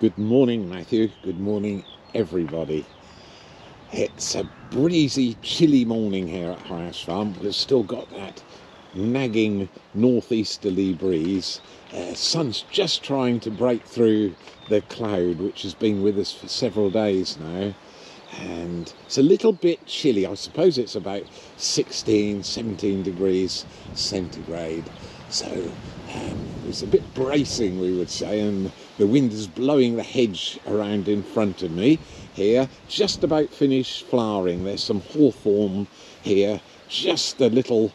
Good morning, Matthew. Good morning, everybody. It's a breezy, chilly morning here at High Farm, but it's still got that nagging northeasterly breeze. Uh, sun's just trying to break through the cloud, which has been with us for several days now. And it's a little bit chilly. I suppose it's about 16, 17 degrees centigrade. So um, it's a bit bracing, we would say, and the wind is blowing the hedge around in front of me here, just about finished flowering. There's some hawthorn here, just a little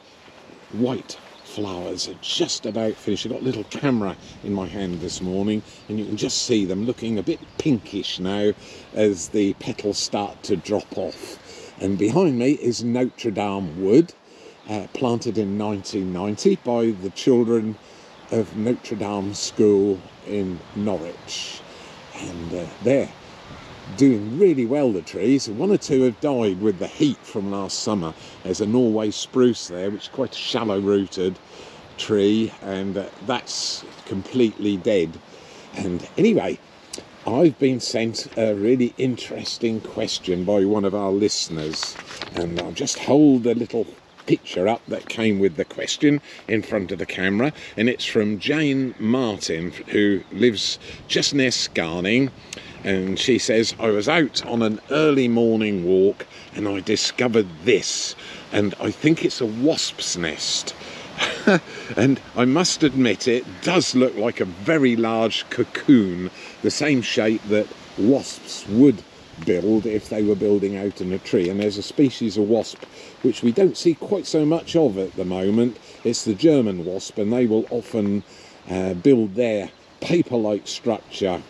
white flowers are just about finished. I've got a little camera in my hand this morning and you can just see them looking a bit pinkish now as the petals start to drop off. And behind me is Notre Dame Wood uh, planted in 1990 by the children of Notre Dame School in Norwich. And uh, they're doing really well, the trees. One or two have died with the heat from last summer. There's a Norway spruce there, which is quite a shallow rooted tree, and uh, that's completely dead. And anyway, I've been sent a really interesting question by one of our listeners, and I'll just hold a little picture up that came with the question in front of the camera, and it's from Jane Martin, who lives just near Scarning. And she says, I was out on an early morning walk and I discovered this, and I think it's a wasp's nest. and I must admit, it does look like a very large cocoon, the same shape that wasps would build if they were building out in a tree. And there's a species of wasp which we don't see quite so much of at the moment. It's the German wasp, and they will often uh, build their paper like structure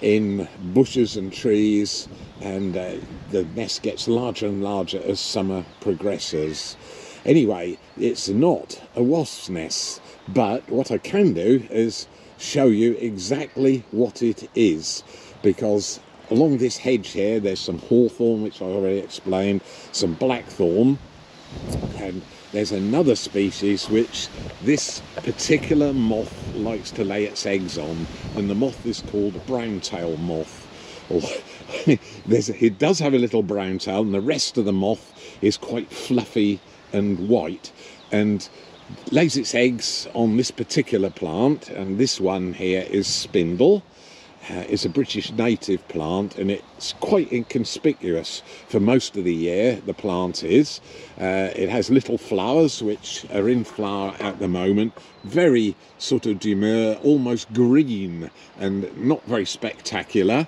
in bushes and trees, and uh, the nest gets larger and larger as summer progresses. Anyway, it's not a wasp's nest, but what I can do is show you exactly what it is because along this hedge here there's some hawthorn which I already explained some blackthorn and there's another species which this particular moth likes to lay its eggs on and the moth is called brown tail moth. There's it does have a little brown tail and the rest of the moth is quite fluffy and white and lays its eggs on this particular plant and this one here is spindle uh, is a British native plant and it's quite inconspicuous for most of the year, the plant is. Uh, it has little flowers which are in flower at the moment, very sort of demure, almost green and not very spectacular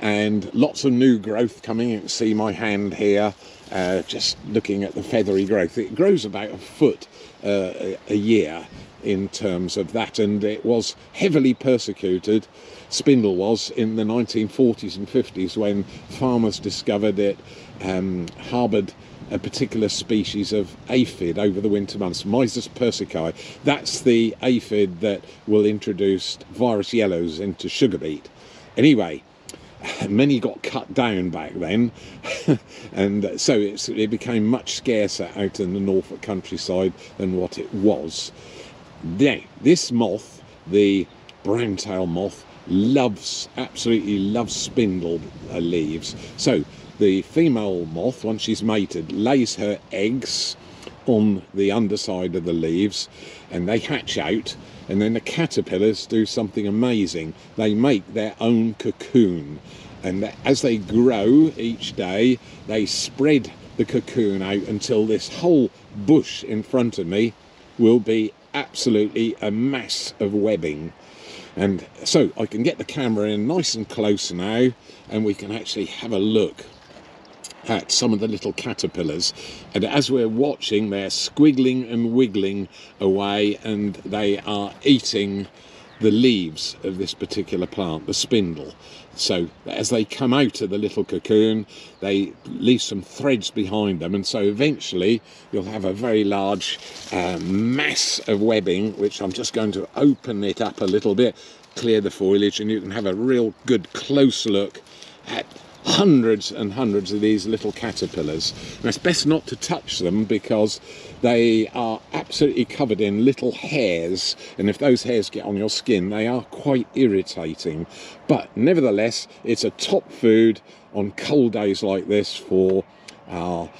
and lots of new growth coming. You can see my hand here uh, just looking at the feathery growth. It grows about a foot uh, a year in terms of that, and it was heavily persecuted. Spindle was in the 1940s and 50s when farmers discovered it um, harboured a particular species of aphid over the winter months, Myzus persicae. That's the aphid that will introduce virus yellows into sugar beet. Anyway, many got cut down back then, and so it became much scarcer out in the Norfolk countryside than what it was. Now, this moth, the brown tail moth, loves, absolutely loves spindle uh, leaves. So the female moth, once she's mated, lays her eggs on the underside of the leaves and they hatch out and then the caterpillars do something amazing. They make their own cocoon, and as they grow each day, they spread the cocoon out until this whole bush in front of me will be absolutely a mass of webbing. And so I can get the camera in nice and close now, and we can actually have a look at some of the little caterpillars. And as we're watching they're squiggling and wiggling away and they are eating the leaves of this particular plant, the spindle. So as they come out of the little cocoon, they leave some threads behind them, and so eventually you'll have a very large uh, mass of webbing, which I'm just going to open it up a little bit, clear the foliage, and you can have a real good close look at hundreds and hundreds of these little caterpillars. It's best not to touch them because they are absolutely covered in little hairs, and if those hairs get on your skin, they are quite irritating. But nevertheless, it's a top food on cold days like this for our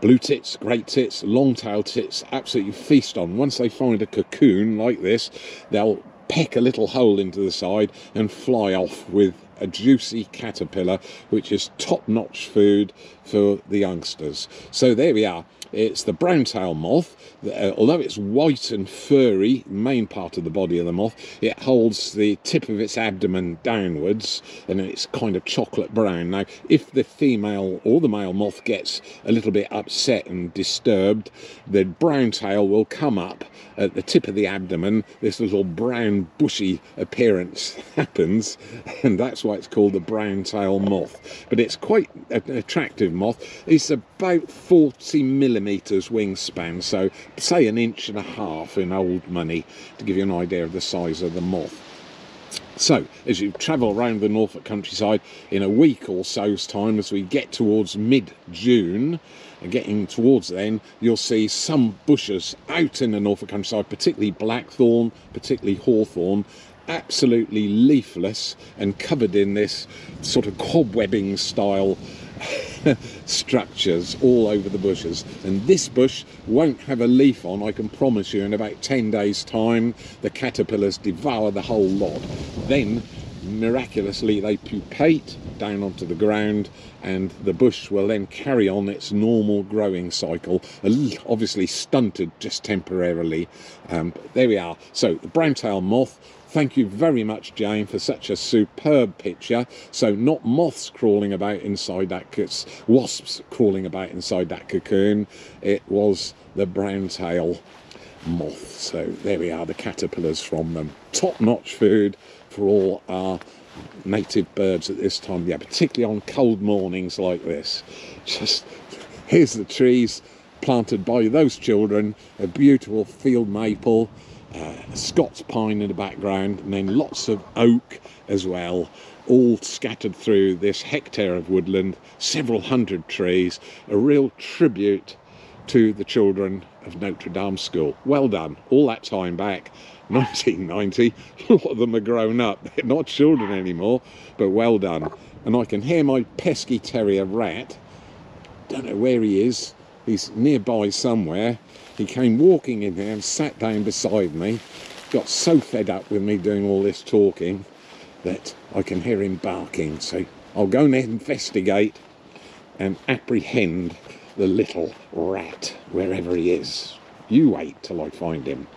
blue tits, great tits, long tail tits, absolutely feast on. Once they find a cocoon like this, they'll peck a little hole into the side and fly off with a juicy caterpillar, which is top notch food for the youngsters. So there we are. It's the brown tail moth. Uh, although it's white and furry, main part of the body of the moth, it holds the tip of its abdomen downwards and it's kind of chocolate brown. Now, if the female or the male moth gets a little bit upset and disturbed, the brown tail will come up at the tip of the abdomen. This little brown bushy appearance happens, and that's why it's called the brown tail moth. But it's quite an attractive moth. It's about 40 millimeters wingspan, so say an inch and a half in old money to give you an idea of the size of the moth. So, as you travel around the Norfolk countryside in a week or so's time, as we get towards mid June, and getting towards then, you'll see some bushes out in the Norfolk countryside, particularly blackthorn, particularly hawthorn, absolutely leafless and covered in this sort of cobwebbing style structures all over the bushes. And this bush won't have a leaf on I can promise you in about 10 days time. The caterpillars devour the whole lot. Then miraculously they pupate down onto the ground and the bush will then carry on its normal growing cycle obviously stunted just temporarily um, there we are so the brown tail moth Thank you very much, Jane, for such a superb picture. So not moths crawling about inside that, It's wasps crawling about inside that cocoon. It was the brown tail moth. So there we are, the caterpillars from them. Top-notch food for all our native birds at this time. Yeah, particularly on cold mornings like this. Just, here's the trees planted by those children, a beautiful field maple, uh, Scots pine in the background, and then lots of oak as well, all scattered through this hectare of woodland, several hundred trees, a real tribute to the children of Notre Dame School. Well done, all that time back, 1990. A lot of them are grown up, they're not children anymore, but well done. And I can hear my pesky terrier rat, don't know where he is, he's nearby somewhere he came walking in here and sat down beside me, got so fed up with me doing all this talking that I can hear him barking. So I'll go and investigate and apprehend the little rat wherever he is. You wait till I find him.